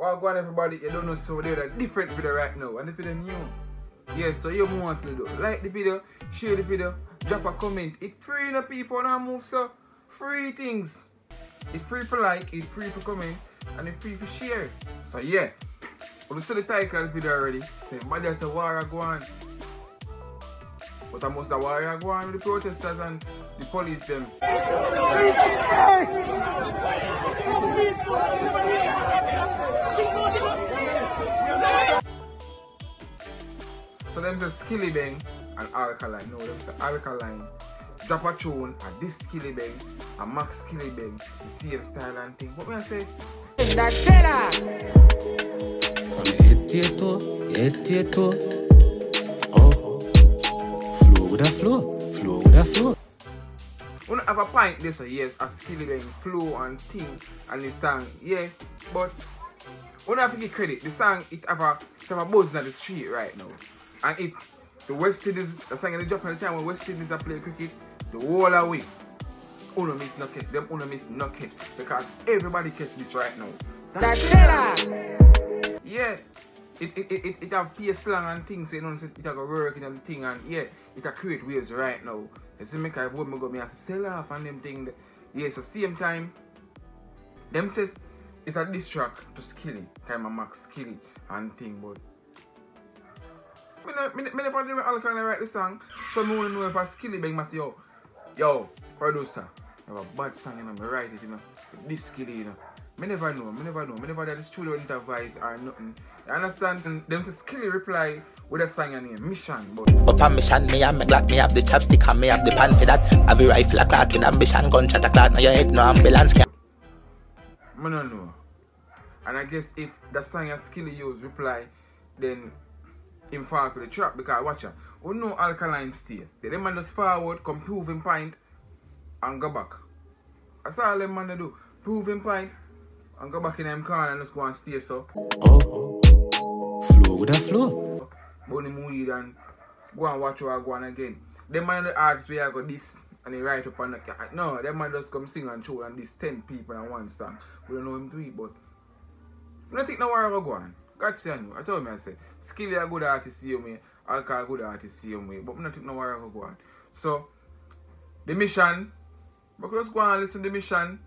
Well, go on everybody, you don't know so they're a different video right now and the video new. Yes, so you want to do. Like the video, share the video, drop a comment. It's free the people now move so free things. It's free for like, it's free for comment, and it's free for share. So yeah. Well, you see the title of the video already. Say, but there's a war on. But I must have war go on with the protesters and the police them. Them say Skillibeng and Alkaline. No, them say Alkaline. Drop a tune and this Skillibeng and Max Skillibeng. The same style and thing. What me I say? From head to toe, head to toe. Oh, flow with a flow, flow with a flow. We don't have a point this yes, a Skillibeng flow and thing and the song, yeah. But we don't have to give credit. The song it have a it have a buzz in the street right now. And if the West Indies, the song in the Japan the time when West Indies are play cricket, the whole away. Uno miss no catch, them uno miss no catch. Because everybody catch this right now. Yeah. It it, it, it, it have PS slang and things, so you know, it have a work and everything and yeah, it a create waves right now. You see me kind of me go me have to sell off and them thing. Yeah, so same time, them says it's a diss track to Skilly, kind of Max Skilly and thing, but me, no, me, me never knew when Alkaline write the song, so me wanna know if a Skillibeng must say, yo, yo, producer, I have a bad song, you know, me write it, you know, this Skilly, you know. Me never know, me never know, me never did the studio intervise or nothing. You understand? And them say Skilly reply with a song name, Mission, but Up on mission, me and me Glock, me have the chopstick and me have the pan for that. Have a rifle a clock with ambition, gunshot a clock, now your head no ambulance can. Me no know. And I guess if the song and Skilly use reply, then him fall for the trap because I watch out. Oh, we know alkaline stay. The them man just forward, come prove him point and go back. That's all them man they do. Prove him point and go back in them corner and just go and stay so. Oh, flow with a flow. Him weed and go and watch what I go on again. Them man the artist where I go this and he write up on the no, them man just come sing and show and this ten people and one song. We don't know him do it, but I think no where I go on. God say you. I told me I say Skilly a good artist see me, Alka a good artist see me, but I don't think no where I go on. So the mission, but just go and listen to the mission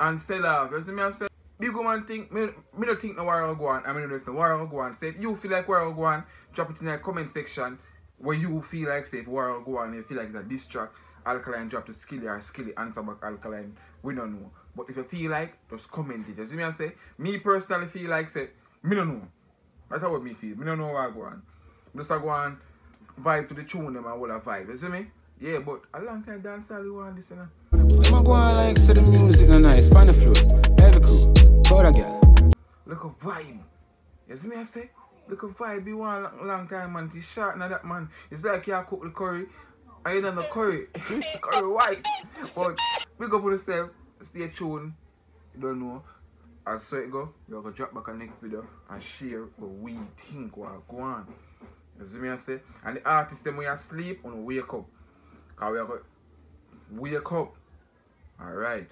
and sell off. You see me I say Big woman think me, me don't think no where I go on. I mean if no where I go on. Say if you feel like where I go on, drop it in the comment section where you feel like say if where I go on, you feel like it's a diss track, Alkaline drop to Skilly or Skilly answer back Alkaline. We don't know. But if you feel like, just comment it. You see me I say? Me personally feel like say, me don't know. That's how me feel. Me don't know what I go on. Just go on vibe to the tune them and all a vibe. You see me? Yeah, but a long time dance all you want this, you know. Them a go on like say the music no nice, find the flow. Heavy crew, powder girl. Look a vibe. You see me I say? Look a vibe. You want long, long time, man. It's short now that, man. It's like you cook the curry. I ain't done the curry. curry white. But we go put yourself. Stay tuned. You don't know. As so it go, you're gonna drop back a next video and share what we think what go on. You see me I say? And the artist them when you sleep, on wake up. Cause we are going wake up. Alright.